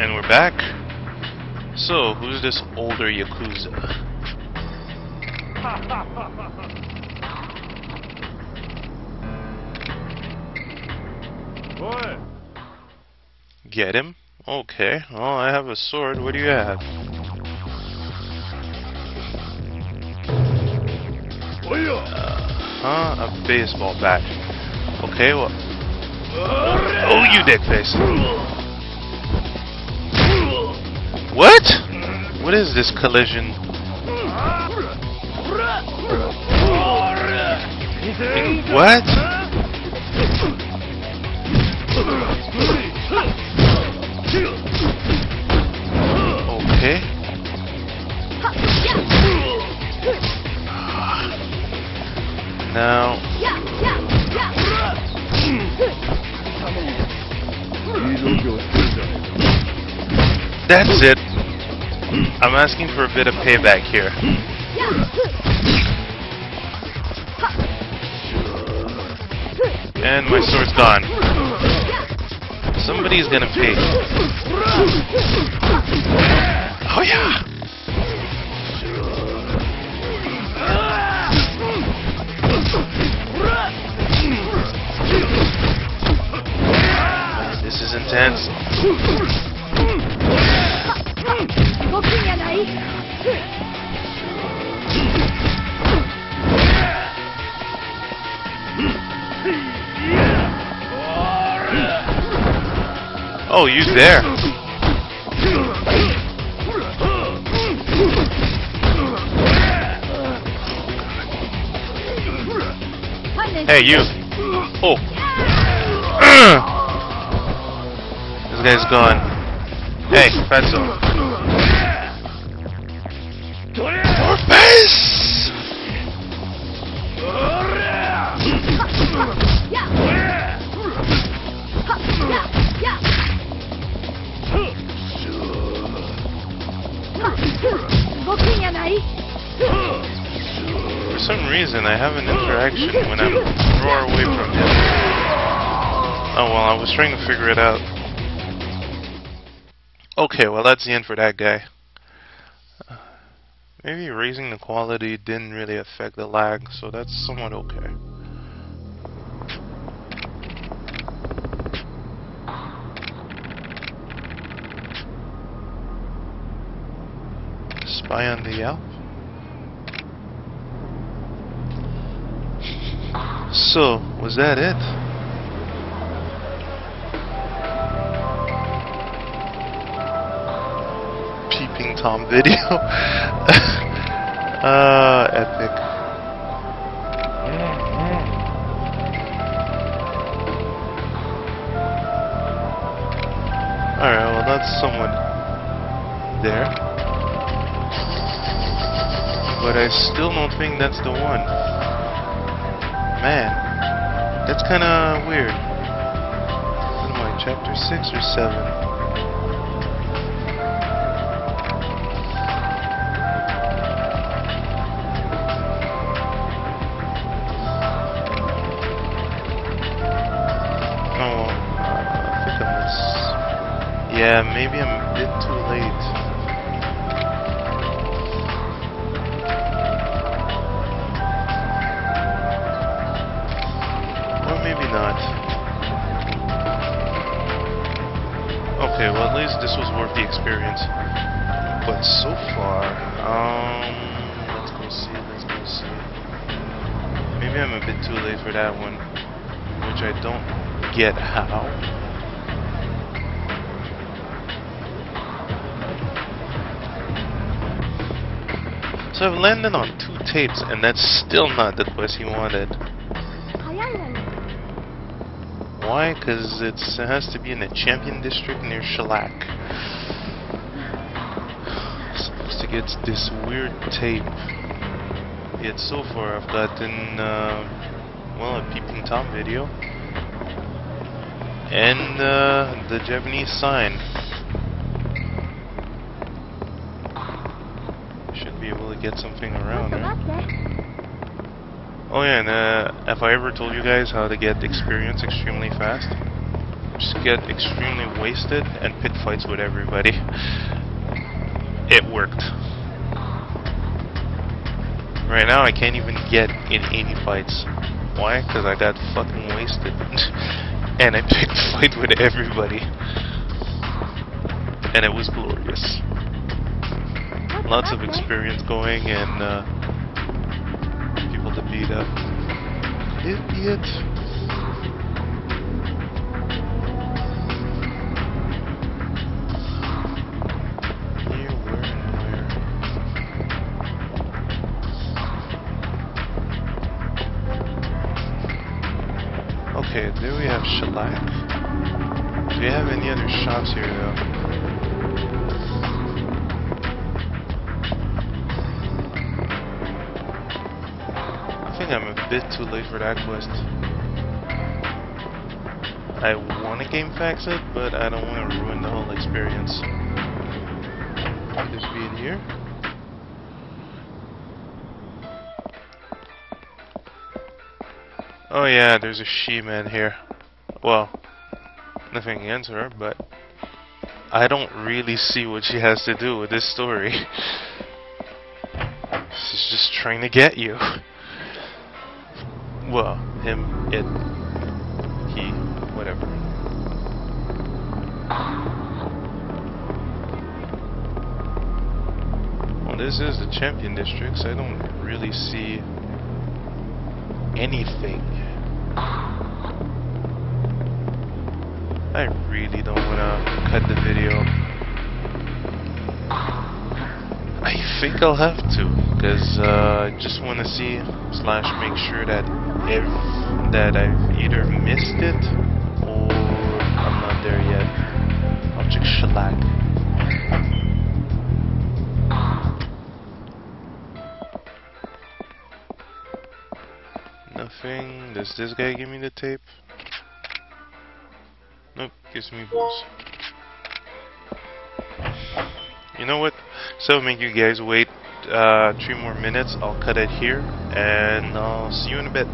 And we're back. So, who's this older Yakuza? Boy. Get him? Okay. Oh, I have a sword. What do you have? Uh, huh? A baseball bat. Okay, well... Oh, you dickface. What? Mm. What is this collision? What? Okay. Now, that's it. I'm asking for a bit of payback here. And my sword's gone. Somebody's gonna pay. Oh yeah! This is intense. Oh, you there. Hey, you. Oh. this guy's gone. Hey, pretzel. Your face! For some reason, I have an interaction when I'm far away from him. Oh well, I was trying to figure it out. Okay, well that's the end for that guy. Maybe raising the quality didn't really affect the lag, so that's somewhat okay. Spy on the Alp? So, was that it? Peeping Tom video? uh, epic. Alright, well that's someone there. But I still don't think that's the one. Man, that's kind of weird. What am I, chapter 6 or 7? Yeah, maybe I'm a bit too late. Or maybe not. Okay, well at least this was worth the experience. But so far, um, let's go see, let's go see. Maybe I'm a bit too late for that one, which I don't get how. So I've landed on two tapes, and that's still not the voice he wanted. Why? Because it has to be in the Champion District near Shellac. Supposed to get this weird tape. Yet so far I've gotten, uh, well, a Peeping Tom video. And uh, the Japanese sign. get something around, right? Oh yeah, and uh, have I ever told you guys how to get experience extremely fast? Just get extremely wasted and pit fights with everybody. it worked. Right now I can't even get in any fights. Why? Because I got fucking wasted. and I picked fight with everybody. And it was glorious. Lots of experience going and uh, people to beat up. Idiot. Here, where, and where? Okay, there we have shellac. Do you have any other shops here though? Think I'm a bit too late for that quest. I want to GameFAQs it, but I don't want to ruin the whole experience. Could this be in here? Oh yeah, there's a she-man here. Well, nothing against her, but I don't really see what she has to do with this story. She's just trying to get you. Well, him, it, he, whatever. Well, this is the champion district, so I don't really see anything. I really don't want to cut the video. I think I'll have to, because uh, I just want to see slash make sure that if that I've either missed it or I'm not there yet. Object shellac. Nothing. Does this guy give me the tape? Nope, gives me booze. You know what? So make you guys wait uh, three more minutes. I'll cut it here, and I'll see you in a bit.